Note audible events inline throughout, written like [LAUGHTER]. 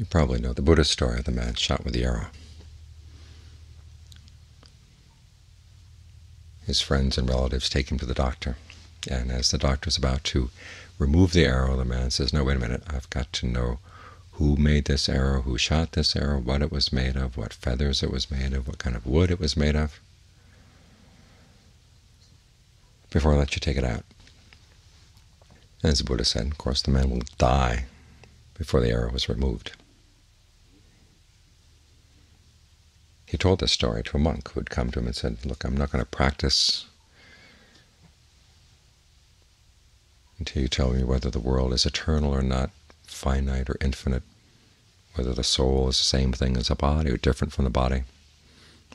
You probably know the Buddhist story of the man shot with the arrow. His friends and relatives take him to the doctor, and as the doctor is about to remove the arrow, the man says, no, wait a minute, I've got to know who made this arrow, who shot this arrow, what it was made of, what feathers it was made of, what kind of wood it was made of, before I let you take it out. As the Buddha said, of course, the man will die before the arrow was removed. He told this story to a monk who had come to him and said, look, I'm not going to practice until you tell me whether the world is eternal or not, finite or infinite, whether the soul is the same thing as a body or different from the body,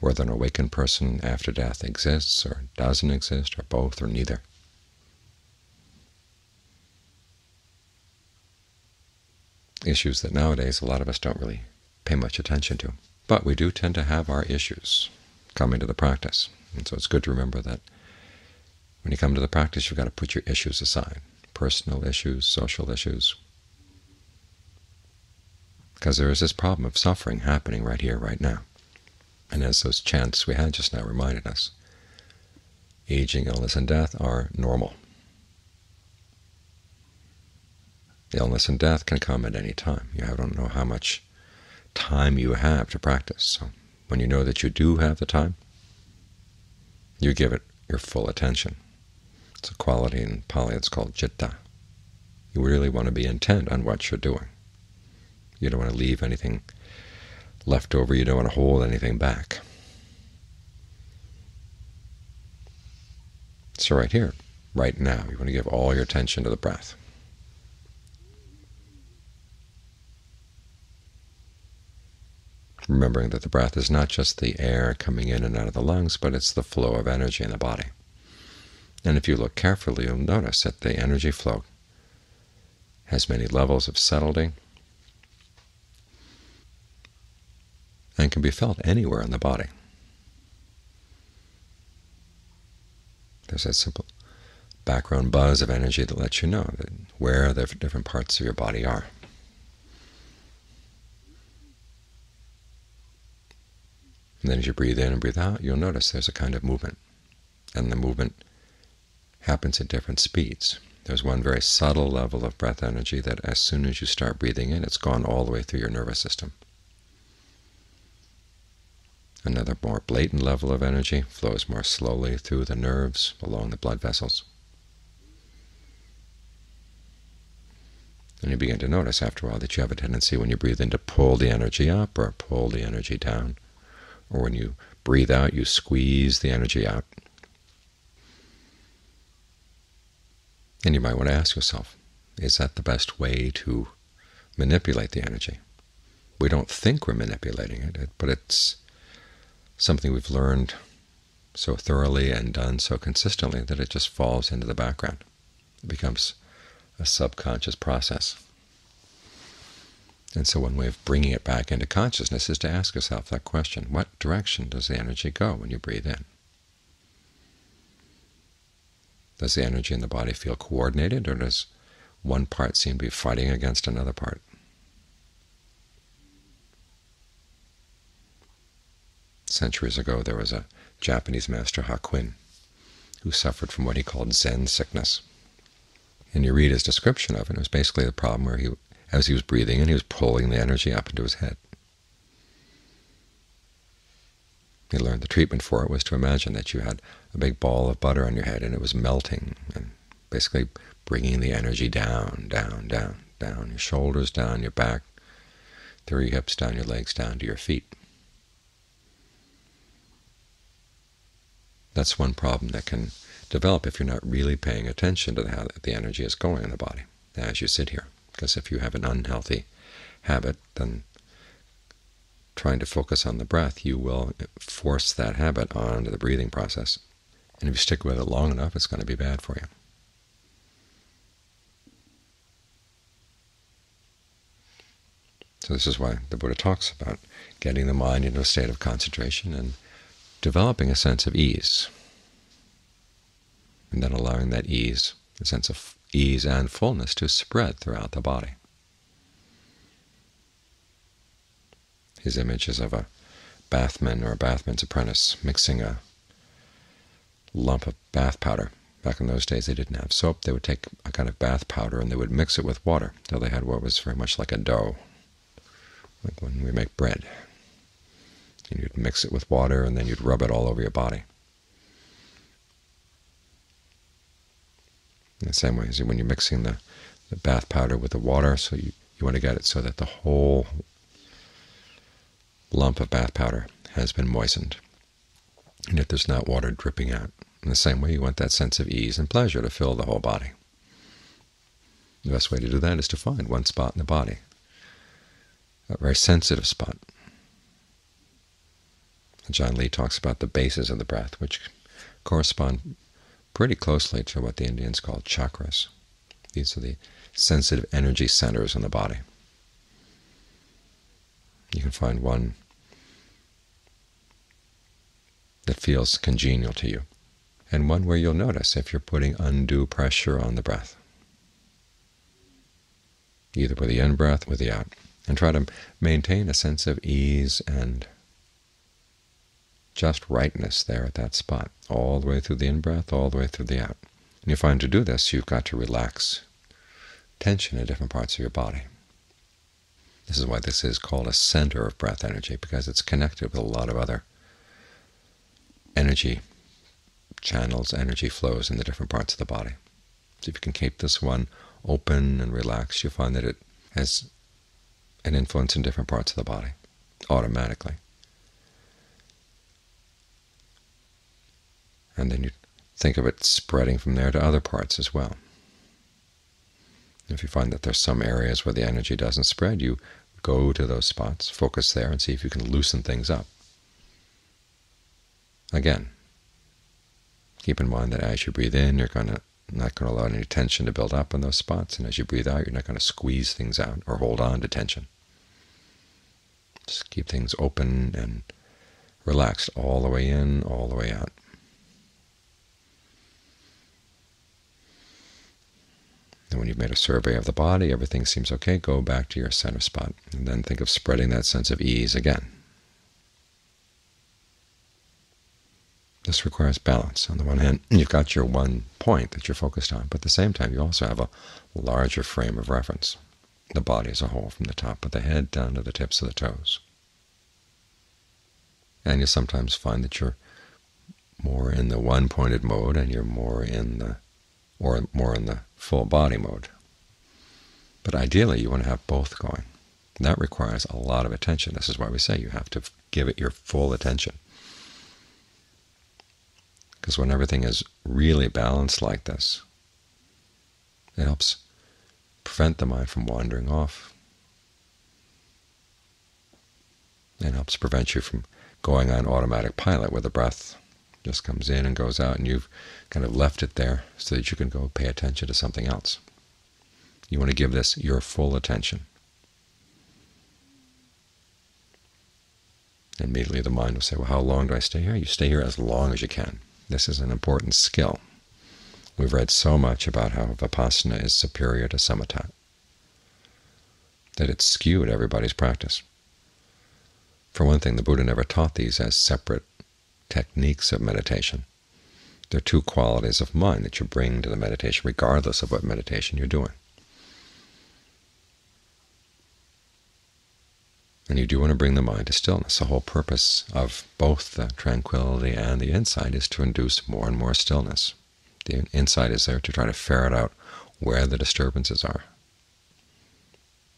whether an awakened person after death exists or doesn't exist, or both, or neither. Issues that nowadays a lot of us don't really pay much attention to. But we do tend to have our issues coming to the practice. And so it's good to remember that when you come to the practice, you've got to put your issues aside, personal issues, social issues, because there is this problem of suffering happening right here, right now. And as those chants we had just now reminded us, aging, illness, and death are normal. Illness and death can come at any time. You don't know how much time you have to practice. So when you know that you do have the time, you give it your full attention. It's a quality in Pali. It's called citta. You really want to be intent on what you're doing. You don't want to leave anything left over. You don't want to hold anything back. So right here, right now, you want to give all your attention to the breath. Remembering that the breath is not just the air coming in and out of the lungs, but it's the flow of energy in the body. And if you look carefully, you'll notice that the energy flow has many levels of subtlety and can be felt anywhere in the body. There's that simple background buzz of energy that lets you know where the different parts of your body are. And then as you breathe in and breathe out, you'll notice there's a kind of movement. And the movement happens at different speeds. There's one very subtle level of breath energy that as soon as you start breathing in, it's gone all the way through your nervous system. Another more blatant level of energy flows more slowly through the nerves along the blood vessels. And you begin to notice after a while that you have a tendency when you breathe in to pull the energy up or pull the energy down or when you breathe out, you squeeze the energy out. And you might want to ask yourself, is that the best way to manipulate the energy? We don't think we're manipulating it, but it's something we've learned so thoroughly and done so consistently that it just falls into the background. It becomes a subconscious process. And so one way of bringing it back into consciousness is to ask yourself that question, what direction does the energy go when you breathe in? Does the energy in the body feel coordinated, or does one part seem to be fighting against another part? Centuries ago there was a Japanese master, Hakuin, who suffered from what he called Zen sickness. And you read his description of it, it was basically the problem where he as he was breathing in, he was pulling the energy up into his head. He learned the treatment for it was to imagine that you had a big ball of butter on your head and it was melting and basically bringing the energy down, down, down, down, your shoulders, down your back, through your hips, down your legs, down to your feet. That's one problem that can develop if you're not really paying attention to how the energy is going in the body as you sit here because if you have an unhealthy habit, then trying to focus on the breath, you will force that habit onto the breathing process. And if you stick with it long enough, it's going to be bad for you. So this is why the Buddha talks about getting the mind into a state of concentration and developing a sense of ease, and then allowing that ease, a sense of ease and fullness to spread throughout the body. his image is of a bathman or a bathman's apprentice mixing a lump of bath powder. Back in those days they didn't have soap. They would take a kind of bath powder and they would mix it with water until they had what was very much like a dough, like when we make bread. And you'd mix it with water and then you'd rub it all over your body. In the same way as when you're mixing the, the bath powder with the water, so you, you want to get it so that the whole lump of bath powder has been moistened, and yet there's not water dripping out. In the same way, you want that sense of ease and pleasure to fill the whole body. The best way to do that is to find one spot in the body, a very sensitive spot. Ajaan Lee talks about the bases of the breath, which correspond pretty closely to what the Indians call chakras. These are the sensitive energy centers in the body. You can find one that feels congenial to you, and one where you'll notice if you're putting undue pressure on the breath, either with the in-breath or the out, and try to maintain a sense of ease and just rightness there at that spot, all the way through the in-breath, all the way through the out. And you find to do this, you've got to relax tension in different parts of your body. This is why this is called a center of breath energy, because it's connected with a lot of other energy channels, energy flows in the different parts of the body. So if you can keep this one open and relaxed, you'll find that it has an influence in different parts of the body automatically. And then you think of it spreading from there to other parts as well. If you find that there's some areas where the energy doesn't spread, you go to those spots, focus there, and see if you can loosen things up. Again, keep in mind that as you breathe in, you're going to not going to allow any tension to build up in those spots, and as you breathe out, you're not going to squeeze things out or hold on to tension. Just keep things open and relaxed all the way in, all the way out. And when you've made a survey of the body, everything seems okay, go back to your center spot, and then think of spreading that sense of ease again. This requires balance. On the one hand, you've got your one point that you're focused on, but at the same time you also have a larger frame of reference, the body as a whole, from the top of the head down to the tips of the toes. And you sometimes find that you're more in the one-pointed mode and you're more in the or more in the full body mode. But ideally you want to have both going. That requires a lot of attention. This is why we say you have to give it your full attention. Because when everything is really balanced like this, it helps prevent the mind from wandering off. It helps prevent you from going on automatic pilot with the breath just comes in and goes out, and you've kind of left it there so that you can go pay attention to something else. You want to give this your full attention. Immediately the mind will say, well, how long do I stay here? You stay here as long as you can. This is an important skill. We've read so much about how Vipassana is superior to Samatha, that it's skewed everybody's practice. For one thing, the Buddha never taught these as separate techniques of meditation. They're two qualities of mind that you bring to the meditation, regardless of what meditation you're doing. And you do want to bring the mind to stillness. The whole purpose of both the tranquility and the insight is to induce more and more stillness. The insight is there to try to ferret out where the disturbances are.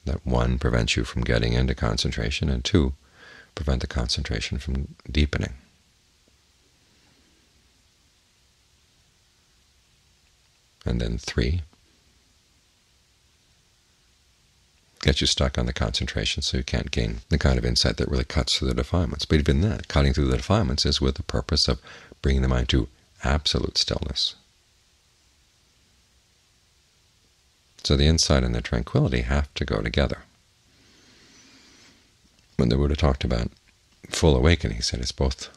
That one prevents you from getting into concentration, and two, prevent the concentration from deepening. And then three, get you stuck on the concentration so you can't gain the kind of insight that really cuts through the defilements. But even that, cutting through the defilements is with the purpose of bringing the mind to absolute stillness. So the insight and the tranquility have to go together. When the Buddha talked about full awakening, he said it's both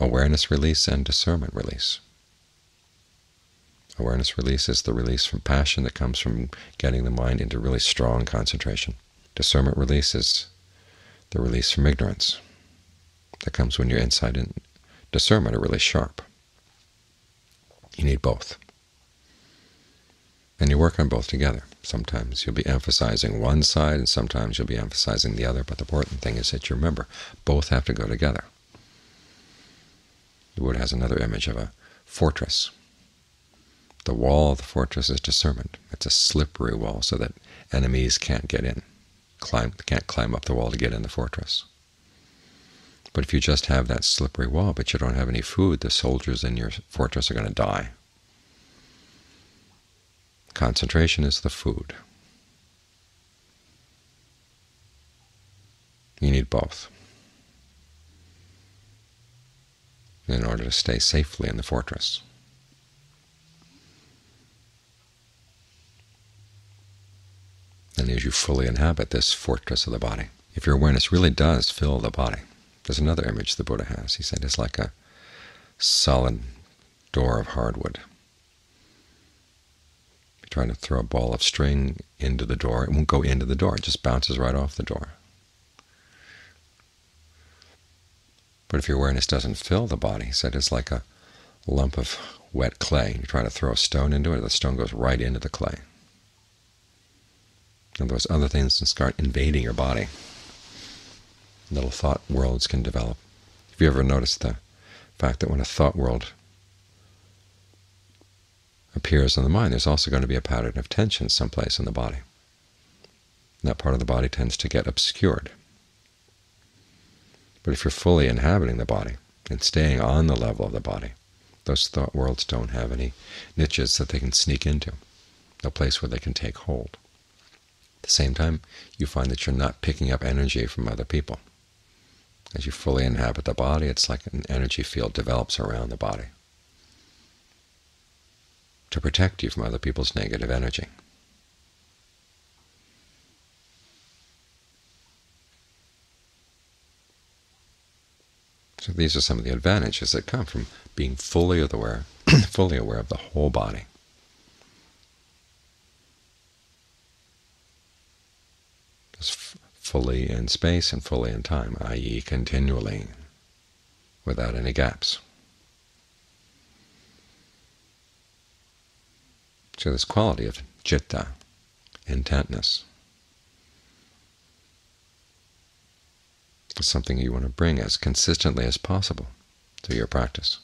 awareness release and discernment release. Awareness release is the release from passion that comes from getting the mind into really strong concentration. Discernment release is the release from ignorance that comes when your insight and discernment are really sharp. You need both. And you work on both together. Sometimes you'll be emphasizing one side, and sometimes you'll be emphasizing the other, but the important thing is that you remember both have to go together. The Buddha has another image of a fortress. The wall of the fortress is discernment. It's a slippery wall so that enemies can't get in, climb, can't climb up the wall to get in the fortress. But if you just have that slippery wall, but you don't have any food, the soldiers in your fortress are going to die. Concentration is the food. You need both in order to stay safely in the fortress. And as you fully inhabit this fortress of the body, if your awareness really does fill the body, there's another image the Buddha has. He said it's like a solid door of hardwood You're trying to throw a ball of string into the door. It won't go into the door. It just bounces right off the door. But if your awareness doesn't fill the body, he said it's like a lump of wet clay. You try to throw a stone into it, the stone goes right into the clay. And those other things can start invading your body. Little thought worlds can develop. Have you ever noticed the fact that when a thought world appears in the mind, there's also going to be a pattern of tension someplace in the body. That part of the body tends to get obscured. But if you're fully inhabiting the body and staying on the level of the body, those thought worlds don't have any niches that they can sneak into, no place where they can take hold. At the same time, you find that you're not picking up energy from other people. As you fully inhabit the body, it's like an energy field develops around the body to protect you from other people's negative energy. So these are some of the advantages that come from being fully aware, [CLEARS THROAT] fully aware of the whole body. Fully in space and fully in time, i.e. continually, without any gaps. So this quality of citta, intentness, is something you want to bring as consistently as possible to your practice.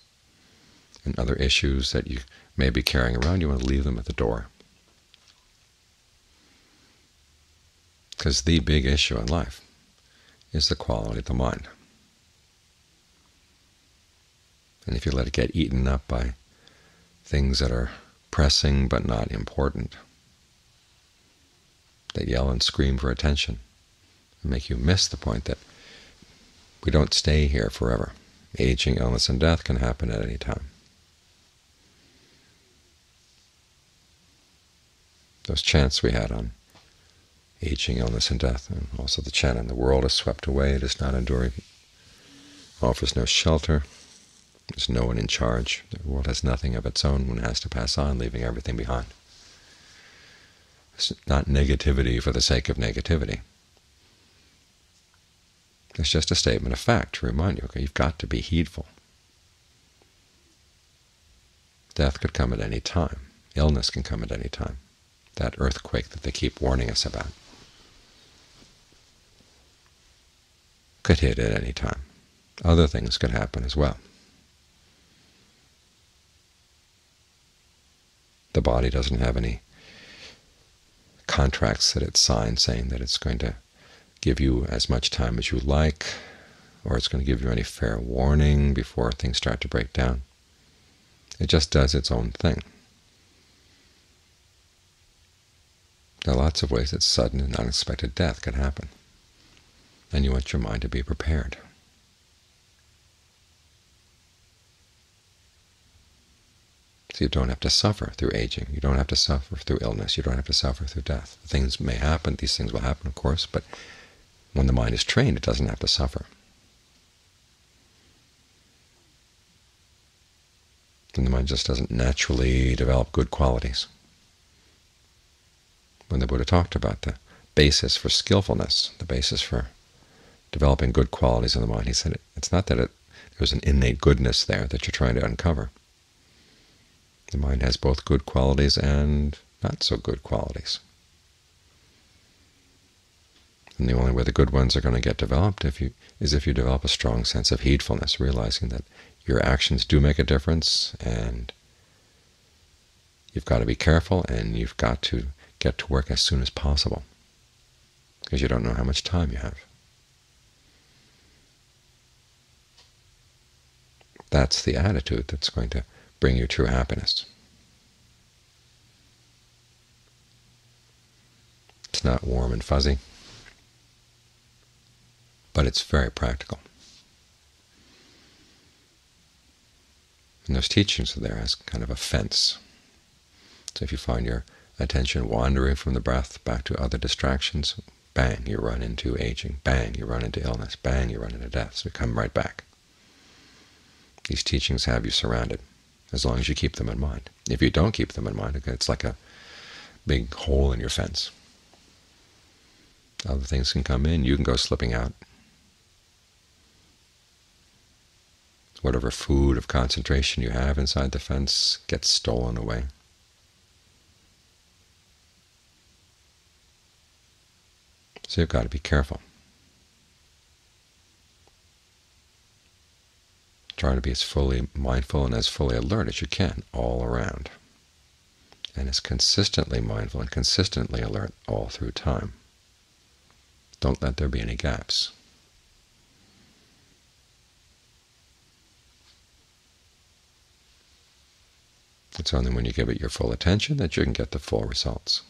And other issues that you may be carrying around, you want to leave them at the door. Because the big issue in life is the quality of the mind. And if you let it get eaten up by things that are pressing but not important, that yell and scream for attention and make you miss the point that we don't stay here forever. Aging, illness, and death can happen at any time. Those chants we had on aging, illness, and death, and also the chant on the world is swept away, it is not enduring, offers no shelter, there's no one in charge. The world has nothing of its own. One has to pass on, leaving everything behind. It's not negativity for the sake of negativity. It's just a statement of fact to remind you, okay, you've got to be heedful. Death could come at any time. Illness can come at any time. That earthquake that they keep warning us about could hit at any time. Other things could happen as well. The body doesn't have any contracts that it signs saying that it's going to give you as much time as you like, or it's going to give you any fair warning before things start to break down. It just does its own thing. There are lots of ways that sudden and unexpected death can happen, and you want your mind to be prepared. So you don't have to suffer through aging. You don't have to suffer through illness. You don't have to suffer through death. Things may happen. These things will happen, of course, but when the mind is trained, it doesn't have to suffer. And the mind just doesn't naturally develop good qualities. When the Buddha talked about the basis for skillfulness, the basis for developing good qualities in the mind. He said it's not that it, there's an innate goodness there that you're trying to uncover. The mind has both good qualities and not so good qualities. And the only way the good ones are going to get developed if you, is if you develop a strong sense of heedfulness, realizing that your actions do make a difference, and you've got to be careful, and you've got to get to work as soon as possible, because you don't know how much time you have. That's the attitude that's going to bring you true happiness. It's not warm and fuzzy but it's very practical. And those teachings are there as kind of a fence. So if you find your attention wandering from the breath back to other distractions, bang, you run into aging, bang, you run into illness, bang, you run into death. So come right back. These teachings have you surrounded, as long as you keep them in mind. If you don't keep them in mind, it's like a big hole in your fence. Other things can come in, you can go slipping out, Whatever food of concentration you have inside the fence gets stolen away. So you've got to be careful. Try to be as fully mindful and as fully alert as you can all around, and as consistently mindful and consistently alert all through time. Don't let there be any gaps. It's only when you give it your full attention that you can get the full results.